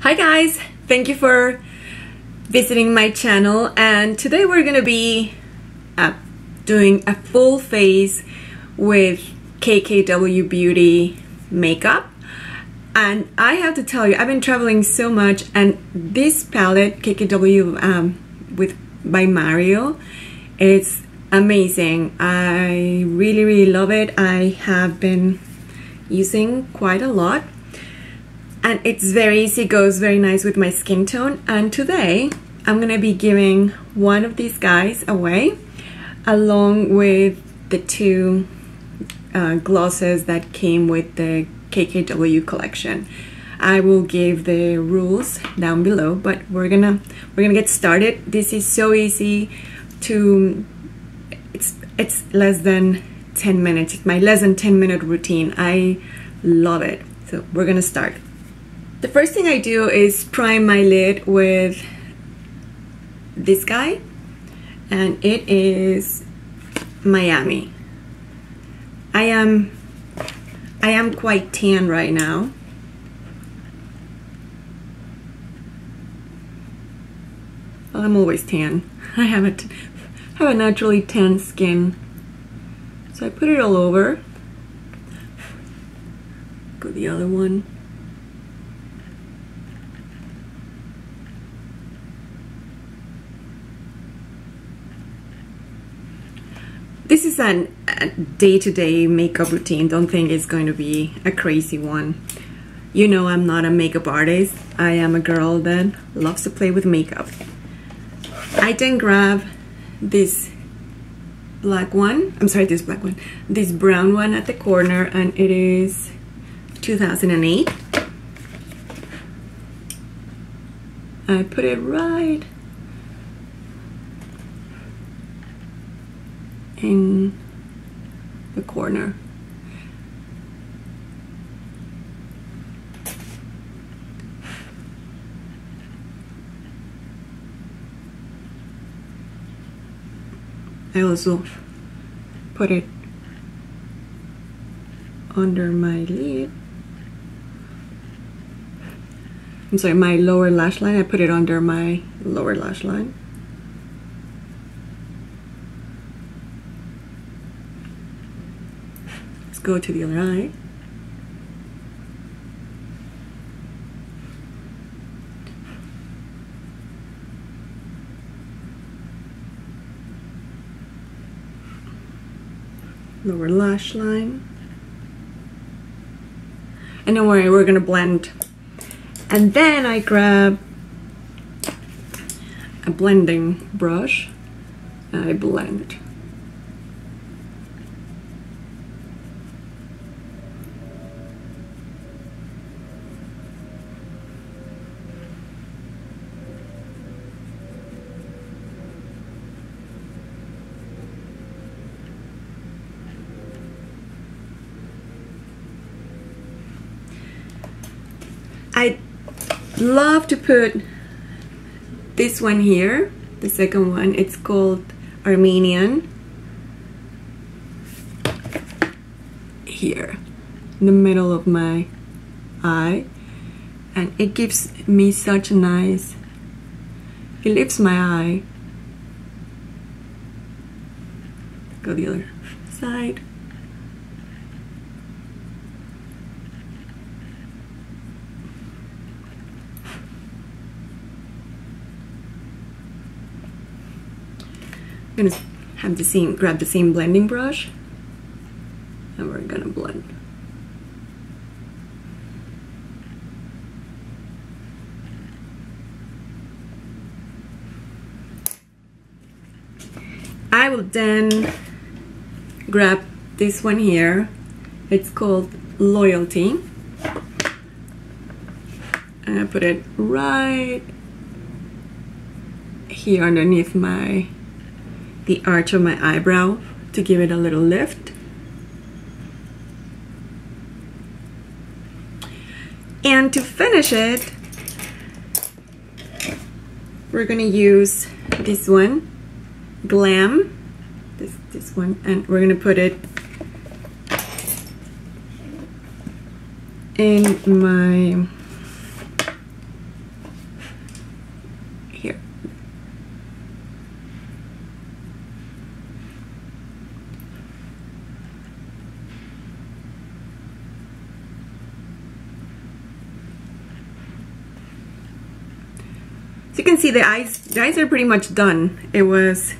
Hi guys, thank you for visiting my channel. And today we're gonna be uh, doing a full face with KKW Beauty makeup. And I have to tell you I've been traveling so much and this palette KKW um, with by Mario it's amazing. I really really love it. I have been using quite a lot and it's very easy goes very nice with my skin tone. And today I'm gonna be giving one of these guys away along with the two uh, glosses that came with the KKW collection. I will give the rules down below but we're gonna we're gonna get started. This is so easy to it's it's less than 10 minutes. It's my less than 10 minute routine. I love it. So we're gonna start the first thing I do is prime my lid with this guy and it is Miami I am I am quite tan right now. Well, I'm always tan. I have a, have a naturally tan skin. So I put it all over. Go the other one. This is an, a day-to-day makeup routine. Don't think it's going to be a crazy one. You know I'm not a makeup artist. I am a girl that loves to play with makeup. I then grab this black one. I'm sorry, this black one. This brown one at the corner and it is 2008. I put it right in the corner. I also put it under my lid. I'm sorry, my lower lash line. I put it under my lower lash line. Go to the other eye. Lower lash line. And don't worry, we're gonna blend. And then I grab a blending brush and I blend. I love to put this one here, the second one. It's called Armenian. Here, in the middle of my eye. And it gives me such a nice, it lifts my eye. Go the other side. I'm gonna have the same, grab the same blending brush and we're gonna blend. I will then grab this one here. It's called Loyalty. And I put it right here underneath my the arch of my eyebrow to give it a little lift. And to finish it, we're gonna use this one, Glam, this, this one, and we're gonna put it in my You can see the eyes, the eyes are pretty much done. It was,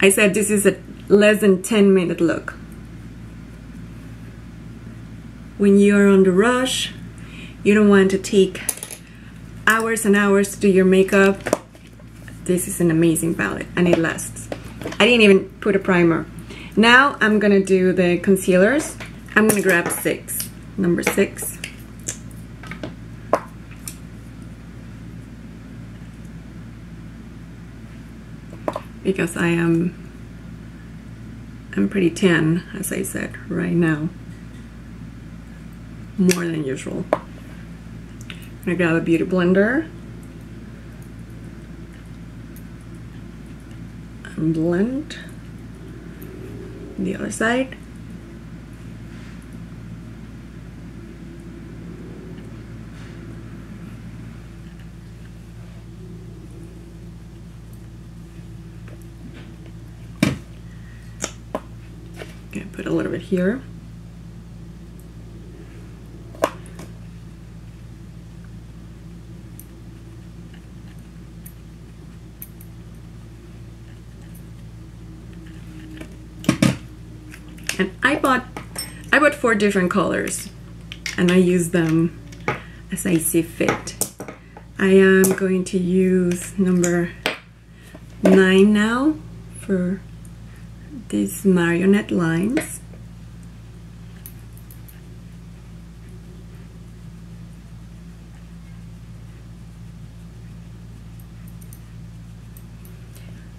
I said this is a less than 10 minute look. When you're on the rush, you don't want to take hours and hours to do your makeup. This is an amazing palette and it lasts. I didn't even put a primer. Now I'm gonna do the concealers. I'm gonna grab six, number six. Because I am, I'm pretty tan, as I said, right now. More than usual. I'm gonna grab a beauty blender. And blend the other side. Okay, put a little bit here. and I bought I bought four different colors and I use them as I see fit. I am going to use number nine now for these marionette lines.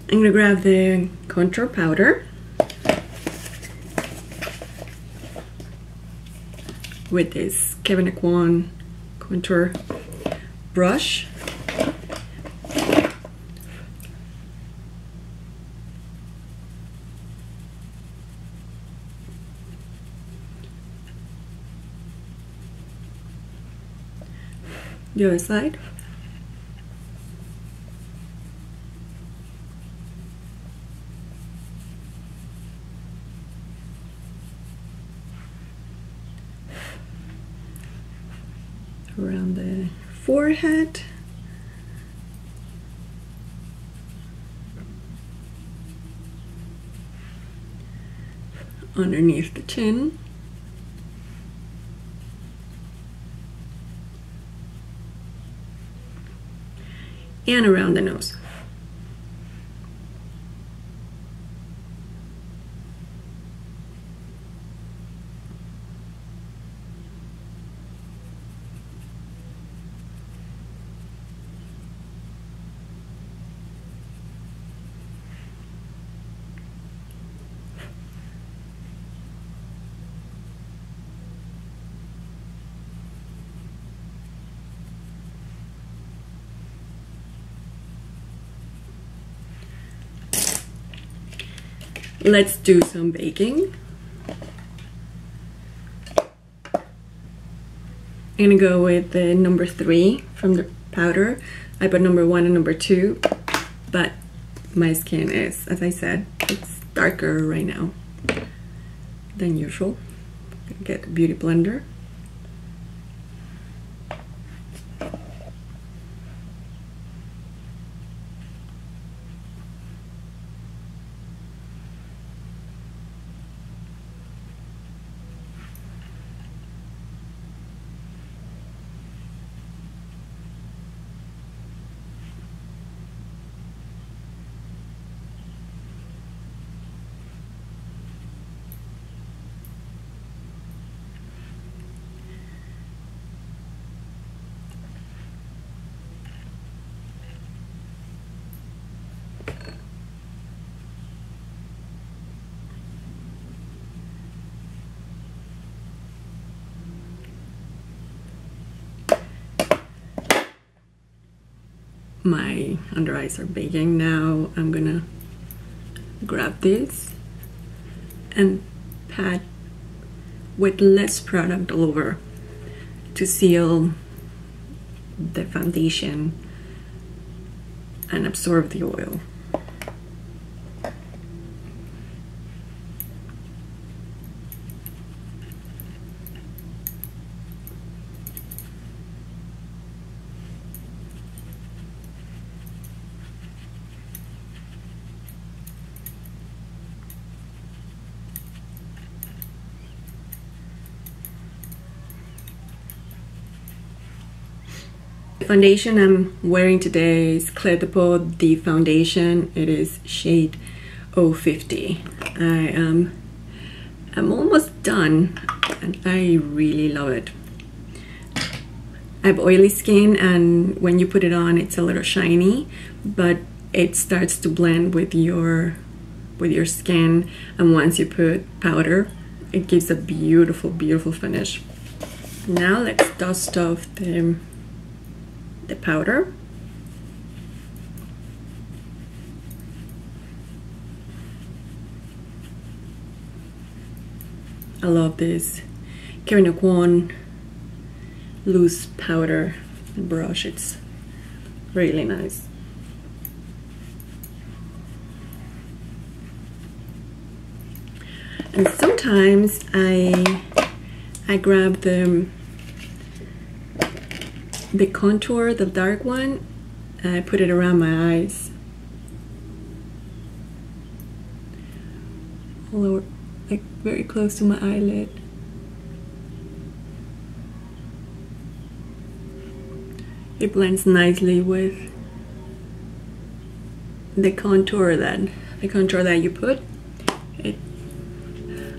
I'm gonna grab the contour powder with this Kevyn Aucoin contour brush. Other side. around the forehead. Underneath the chin. And around the nose. Let's do some baking. I'm gonna go with the number three from the powder. I put number one and number two, but my skin is, as I said, it's darker right now than usual. Get beauty blender. My under eyes are baking now. I'm gonna grab this and pat with less product all over to seal the foundation and absorb the oil foundation I'm wearing today is Clé de Peau the foundation. It is shade 050. I am I'm almost done and I really love it. I have oily skin and when you put it on it's a little shiny but it starts to blend with your with your skin and once you put powder it gives a beautiful beautiful finish. Now let's dust off the the powder. I love this Karen Kwan loose powder brush. It's really nice. And sometimes I I grab the the contour, the dark one, I put it around my eyes. Like very close to my eyelid. It blends nicely with the contour that the contour that you put. It,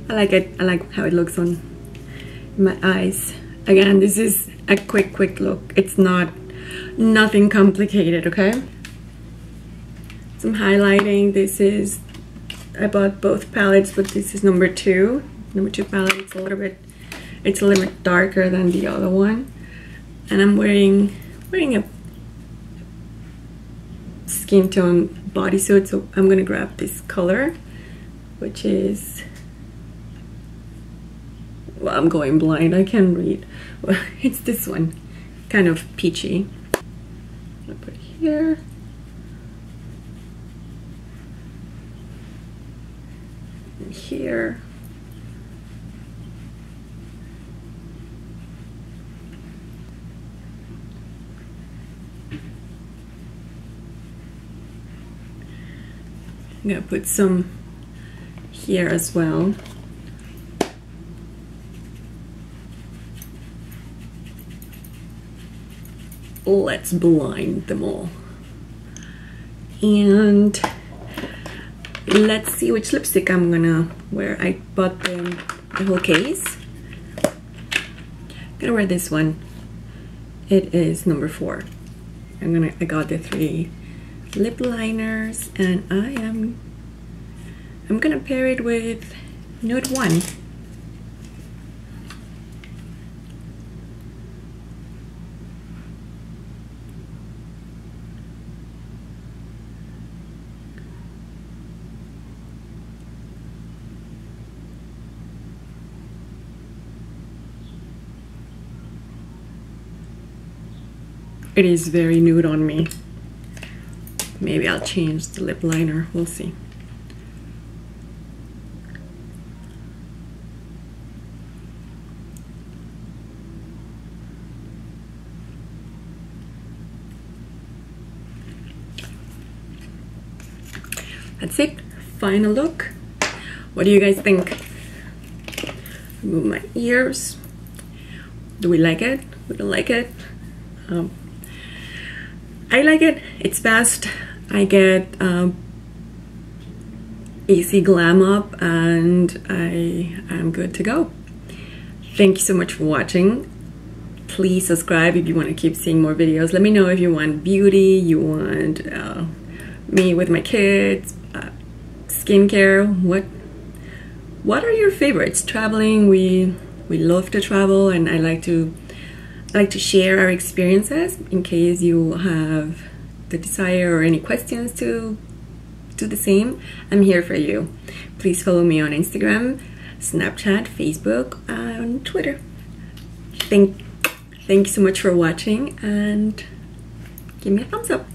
I like it. I like how it looks on my eyes. Again, this is a quick, quick look. It's not nothing complicated, okay? Some highlighting. This is, I bought both palettes, but this is number two. Number two palette, it's a little bit, it's a little bit darker than the other one. And I'm wearing, wearing a skin tone bodysuit, so I'm gonna grab this color, which is well, I'm going blind. I can't read. It's this one, kind of peachy. i put here. And here. I'm gonna put some here as well. Let's blind them all. And let's see which lipstick I'm gonna wear. I bought the, the whole case. I'm gonna wear this one. It is number four. I'm gonna, I got the three lip liners and I am, I'm gonna pair it with Nude One. It is very nude on me. Maybe I'll change the lip liner. We'll see. That's it. Final look. What do you guys think? Move my ears. Do we like it? We don't like it? Um, I like it. It's best. I get um, easy glam up and I am good to go. Thank you so much for watching. Please subscribe if you want to keep seeing more videos. Let me know if you want beauty, you want uh, me with my kids, uh, skincare. What what are your favorites? Traveling, we we love to travel and I like to like to share our experiences in case you have the desire or any questions to do the same. I'm here for you. Please follow me on Instagram, Snapchat, Facebook, and Twitter. Thank, thank you so much for watching and give me a thumbs up.